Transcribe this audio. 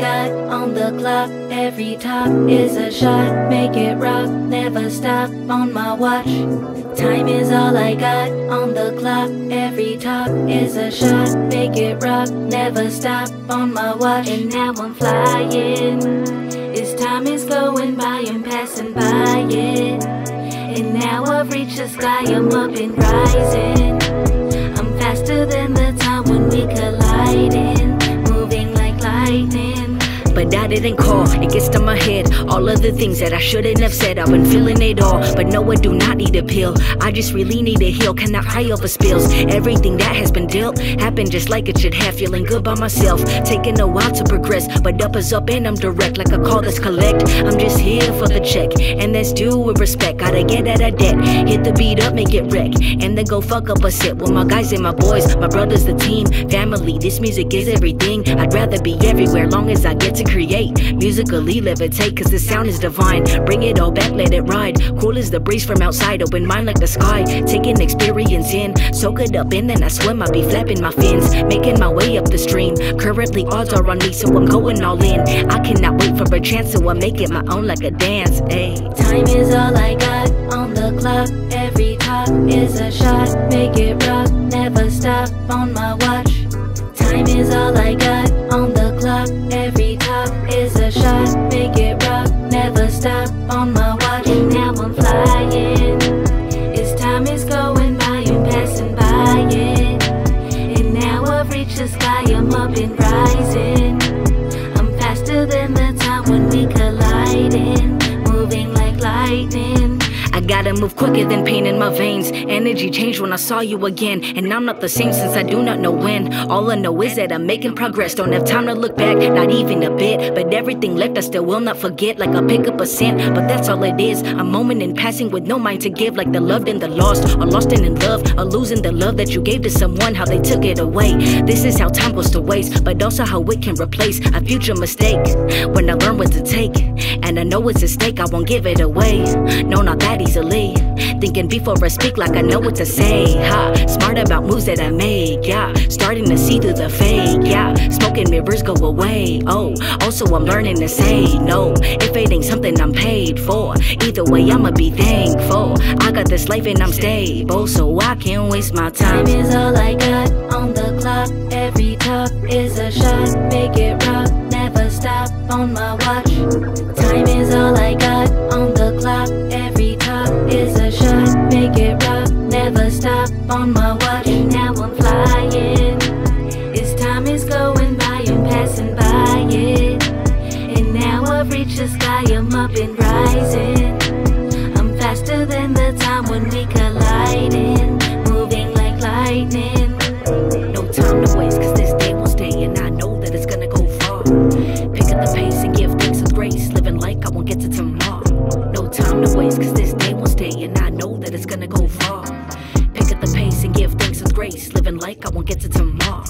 got on the clock. Every top is a shot. Make it rock, never stop on my watch. Time is all I got on the clock. Every top is a shot. Make it rock, never stop on my watch. And now I'm flying. As time is going by, I'm passing by it. And now I've reached the sky, I'm up and rising. I'm faster than the time when we colliding, But I didn't call, it gets to my head. All of the things that I shouldn't have said, I've been feeling it all. But no, I do not need a pill. I just really need to heal. Cannot cry over spills. Everything that has been dealt happened just like it should have. Feeling good by myself, taking a while to progress. But up is up and I'm direct, like a call that's collect. I'm just here for the check, and that's due with respect. Gotta get out of debt, hit the beat up, make it wreck, and then go fuck up a set with my guys and my boys, my brothers, the team, family. This music is everything. I'd rather be everywhere, long as I get to create. Musically levitate, cause the sound is divine. Bring it all back, let it ride. Cool as the breeze from outside, open mind like the sky. Taking experience in, soak it up in, then I swim. I be flapping my fins, making my way up the stream. Currently, odds are on me, so I'm going all in. I cannot wait for a chance, so I make it my own like a dance. Ayy. Time is all I got on the clock. Every top is a shot. Make it rock, never stop on my watch. Time is all I got on the clock. Every top is a shot. Make it rock, never stop on my watch. Now I'm flying. As time is going by, I'm passing by it. And now I've reached the sky, I'm up and rising. Gotta move quicker than pain in my veins. Energy changed when I saw you again. And I'm not the same since I do not know when. All I know is that I'm making progress. Don't have time to look back, not even a bit. But everything left, I still will not forget. Like I pick up a scent, but that's all it is. A moment in passing with no mind to give. Like the loved and the lost, or lost and in love, or losing the love that you gave to someone, how they took it away. This is how time goes to waste, but also how it can replace a future mistake. When I learn what to take, I know it's a stake, I won't give it away. No, not that easily. Thinking before I speak, like I know what to say. Ha, smart about moves that I make. Yeah, starting to see through the fake. Yeah, smoking mirrors go away. Oh, also I'm learning to say no if it ain't something I'm paid for. Either way, I'ma be thankful. I got this life and I'm stable, so I can't waste my time. Time is all I got on the clock. Every top is a shot. Make it rock, never stop on my watch. Time up rising. I'm faster than the time when we colliding, moving like lightning. No time to waste, cause this day will stay, and I know that it's gonna go far. Pick up the pace and give thanks with grace, living like I won't get to tomorrow. No time to waste, cause this day will stay, and I know that it's gonna go far. Pick up the pace and give thanks with grace, living like I won't get to tomorrow.